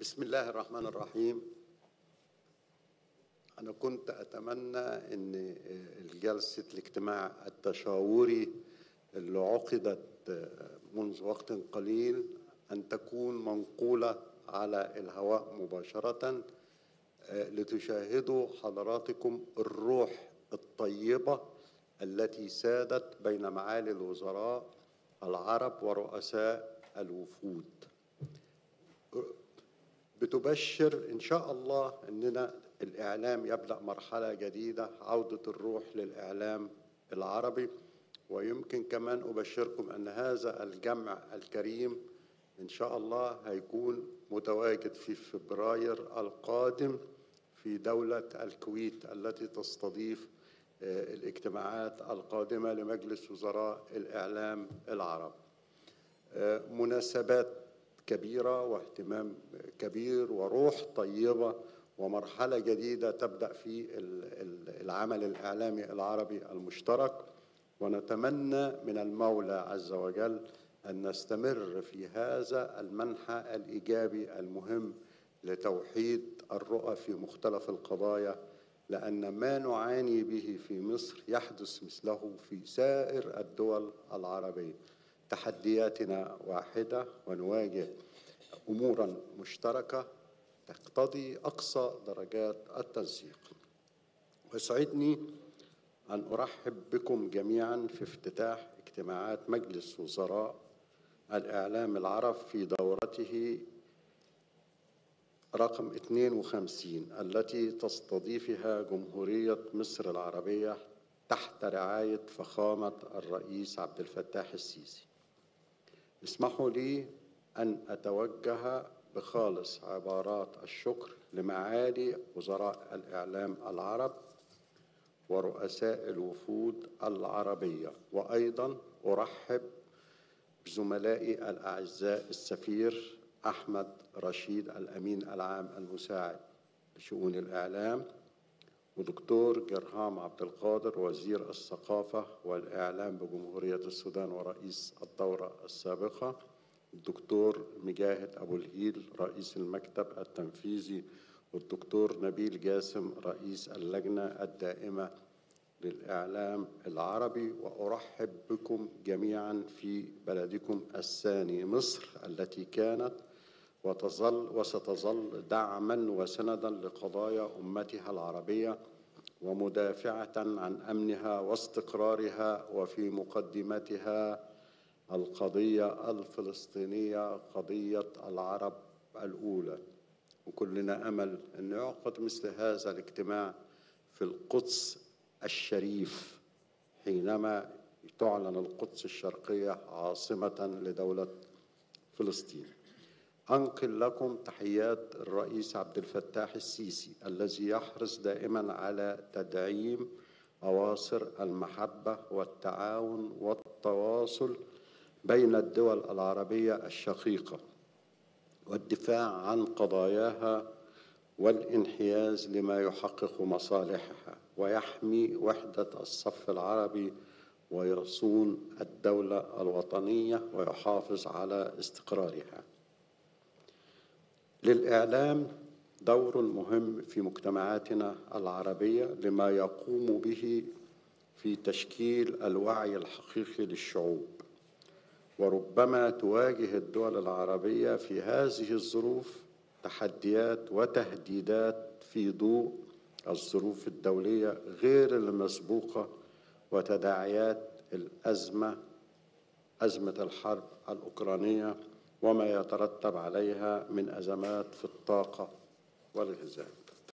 بسم الله الرحمن الرحيم. أنا كنت أتمنى أن الجلسة الاجتماع التشاوري اللي عقدت منذ وقت قليل أن تكون منقولة على الهواء مباشرة لتشاهدوا حضراتكم الروح الطيبة التي سادت بين معالي الوزراء العرب ورؤساء الوفود. بتبشر إن شاء الله إننا الإعلام يبدأ مرحلة جديدة عودة الروح للإعلام العربي. ويمكن كمان أبشركم أن هذا الجمع الكريم إن شاء الله هيكون متواجد في فبراير القادم في دولة الكويت التي تستضيف الاجتماعات القادمة لمجلس وزراء الإعلام العرب مناسبات كبيرة واهتمام كبير وروح طيبة ومرحلة جديدة تبدأ في العمل الإعلامي العربي المشترك. ونتمنى من المولى عز وجل أن نستمر في هذا المنحى الإيجابي المهم لتوحيد الرؤى في مختلف القضايا لأن ما نعاني به في مصر يحدث مثله في سائر الدول العربية. تحدياتنا واحدة ونواجه أمورا مشتركة تقتضي أقصى درجات التنسيق ويسعدني أن أرحب بكم جميعا في افتتاح اجتماعات مجلس وزراء الإعلام العرب في دورته رقم 52 التي تستضيفها جمهورية مصر العربية تحت رعاية فخامة الرئيس عبد الفتاح السيسي. اسمحوا لي أن أتوجه بخالص عبارات الشكر لمعالي وزراء الإعلام العرب ورؤساء الوفود العربية. وأيضا أرحب بزملائي الأعزاء السفير أحمد رشيد الأمين العام المساعد لشؤون الإعلام ودكتور جرهام عبد القادر وزير الثقافة والإعلام بجمهورية السودان ورئيس الدورة السابقة الدكتور مجاهد أبو الهيل رئيس المكتب التنفيذي والدكتور نبيل جاسم رئيس اللجنة الدائمة للإعلام العربي. وأرحب بكم جميعا في بلدكم الثاني مصر التي كانت وتظل وستظل دعما وسندا لقضايا أمتها العربية ومدافعة عن أمنها واستقرارها وفي مقدمتها القضية الفلسطينية قضية العرب الأولى. وكلنا أمل أن يعقد مثل هذا الاجتماع في القدس الشريف حينما تعلن القدس الشرقية عاصمة لدولة فلسطين. أنقل لكم تحيات الرئيس عبد الفتاح السيسي الذي يحرص دائما على تدعيم أواصر المحبة والتعاون والتواصل بين الدول العربية الشقيقة والدفاع عن قضاياها والانحياز لما يحقق مصالحها ويحمي وحدة الصف العربي ويصون الدولة الوطنية ويحافظ على استقرارها. للإعلام دور مهم في مجتمعاتنا العربية لما يقوم به في تشكيل الوعي الحقيقي للشعوب. وربما تواجه الدول العربية في هذه الظروف تحديات وتهديدات في ضوء الظروف الدولية غير المسبوقة وتداعيات الأزمة أزمة الحرب الأوكرانية وما يترتب عليها من أزمات في الطاقة والغذاء